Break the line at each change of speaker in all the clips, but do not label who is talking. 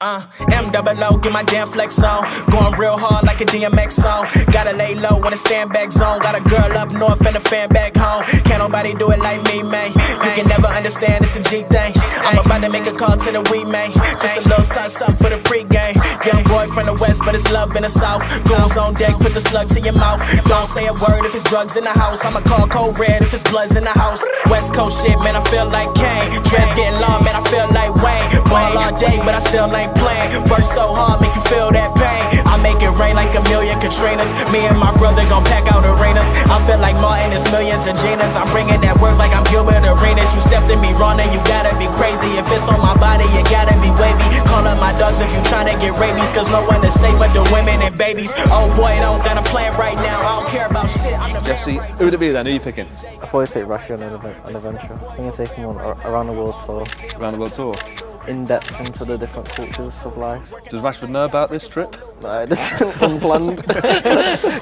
Uh, M double O, get my damn flex on. Going real hard like a DMX song. Gotta lay low when a stand back zone. Got a girl up north and a fan back home. Can't nobody do it like me, man. You can never understand, it's a G thing. I'm about to make a call to the we, man. Just a little something, something for the pregame. Young boy from the west, but it's love in the south. Goons on deck, put the slug to your mouth. Don't say a word if it's drugs in the house. I'ma call code red if it's bloods in the house. West Coast shit, man, I feel like Kane. Dress getting long, man, I feel like Wayne. Ball all day, but I still ain't playing. Work so hard, make you feel that pain. I make it rain like a million Katrinas. Me and my brother gon' pack out arenas. I feel like Martin, it's millions of Ginas. I'm bringing that work like I'm Gilbert Arenas. You stepped in me wrong, and you gotta be crazy. If it's on my body, you gotta be wavy. Call up my dogs if you tryna get rabies. Cause no one to save but the women and babies. Oh boy, don't got a plan right now. I don't care about shit. I'm the
Jesse, who would it be then? Who are you picking?
I'd probably take Russia on an, an adventure. I think I'd take him on a around the world tour,
Around the world tour.
In depth into the different cultures of life.
Does Rashford know about this trip?
No, this isn't unplanned.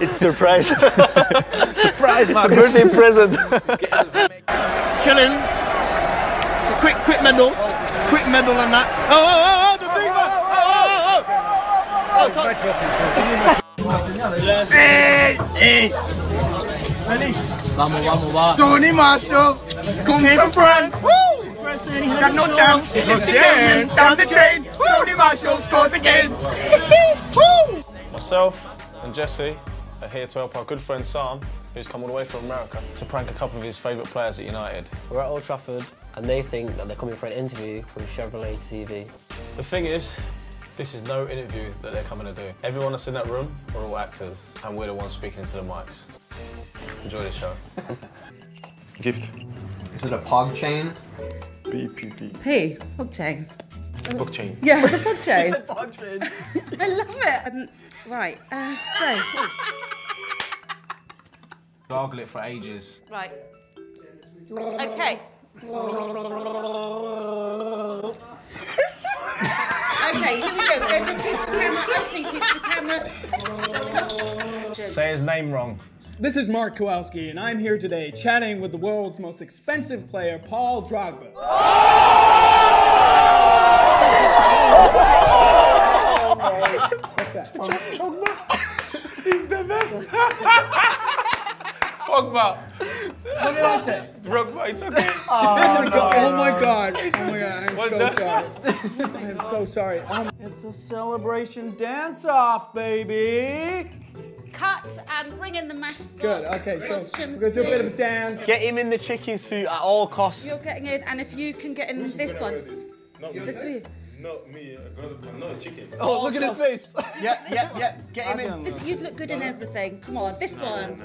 It's surprise.
Surprise,
it's a birthday present.
chilling. It's a quick, quick medal. Quick medal on that. Oh, oh, oh, oh the big man. Oh, oh, oh. oh.
oh Tony Martial, come from France. Got no chance. No chance. Down the train. Tony Martial scores again.
Myself and Jesse are here to help our good friend Sam, who's come all the way from America, to prank a couple of his favourite players at United.
We're at Old Trafford and they think that they're coming for an interview with Chevrolet TV.
The thing is, this is no interview that they're coming to do. Everyone that's in that room are all actors, and we're the ones speaking to the mics. Enjoy the show.
Gift.
Is it a pog chain?
BPD.
Hey, pog chain.
Book chain.
Yeah, it's a pog chain. it's a pog chain. I love it. Um, right, uh, so,
Gargle it for ages.
right. Okay. okay, here we go. Go for piece the camera. Opening piece the camera.
Say his name wrong.
This is Mark Kowalski, and I'm here today chatting with the world's most expensive player, Paul Drogba.
Pogba!
What did I say?
Drogba, it's okay.
Oh, my god. Oh my god, I'm so sorry. I am so sorry. Um, it's a celebration dance off, baby.
Cut and bring in the mascot.
Good, okay, so we're gonna do a bit of
a
dance.
Get him in the chicken suit at all costs.
You're getting in, and if you can get in this one. This way.
Not me, I'm not a chicken.
Oh, look at his face.
Yeah, yeah, yeah. Get him in.
This, you'd look good in everything. Come on, this one.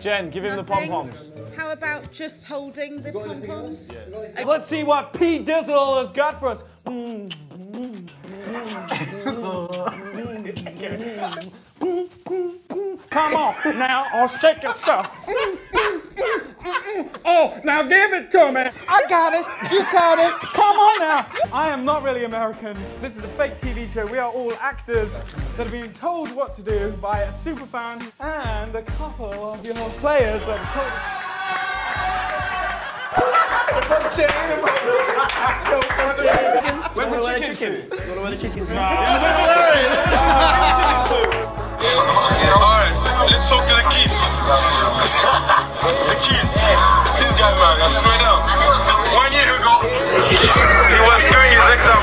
Jen, give him the pom-poms.
How about just holding the pom poms?
Let's see what P Dizzle has got for us. Come on, now, I'll shake your stuff. Oh, now give it to me. I got it. You got it. Come on now. I am not really American. This is a fake TV show. We are all actors that are being told what to do by a superfan and a couple of your players that are told.
Where's the chicken suit?
You wanna wear the chicken suit?
Alright, let's talk to the kids. the kid. This guy, man, I swear down. One year ago, he was doing his exam.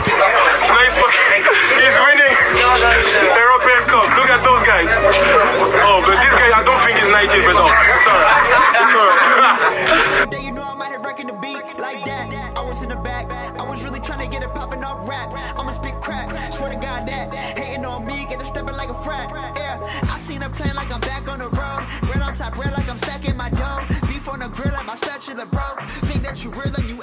Nice one. He's winning European Cup. Look at those guys. Oh, but this guy, I don't think he's 19, but no.
Then you know I might have the beat like that. I was in the back, I was really trying to get it popping rap. I'ma spit crap, swear to God that. Hating on me, get to stepping like a frat. Yeah, I seen like I'm top, red like I'm stacking my dough. Beef on the grill like my spatula, bro. Think that you real like you